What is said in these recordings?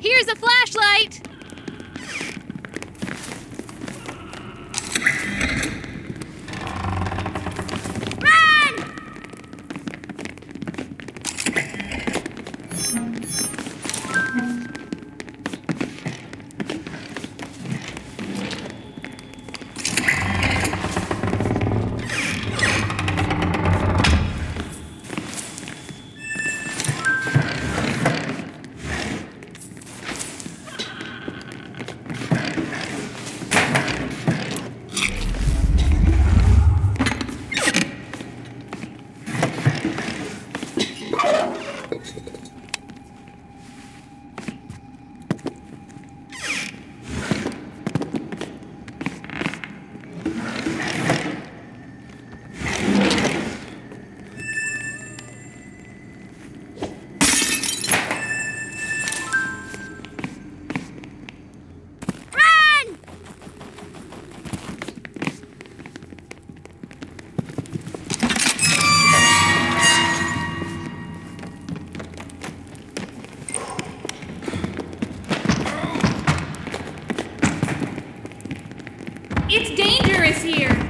Here's a flashlight! Here!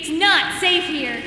It's not safe here.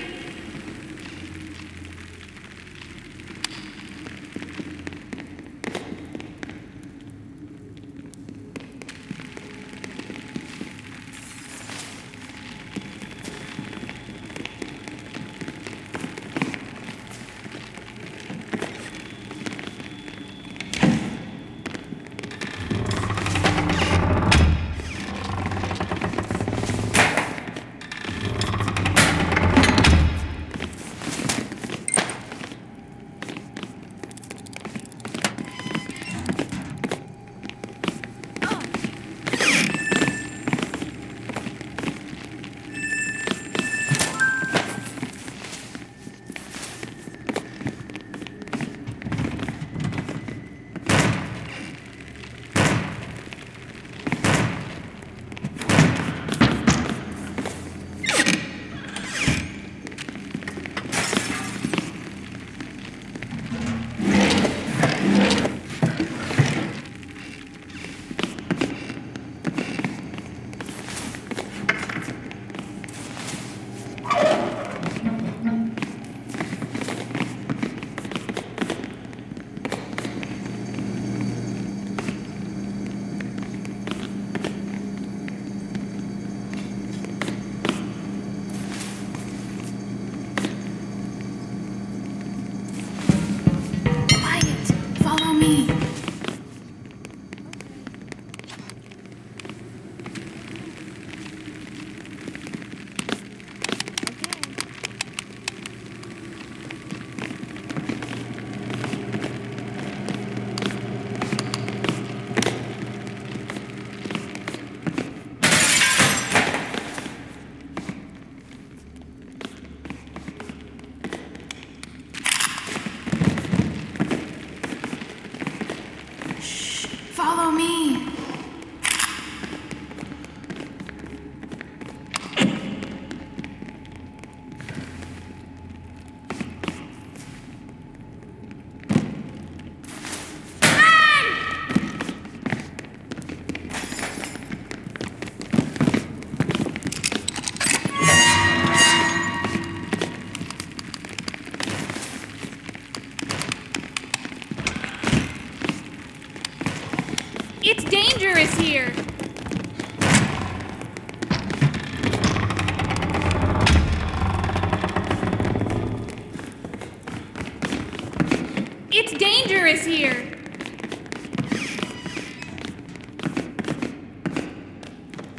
Dangerous here.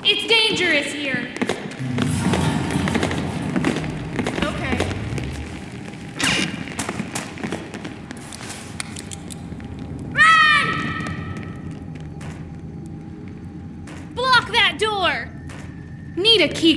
It's dangerous here. Okay. Run! Block that door! Need a key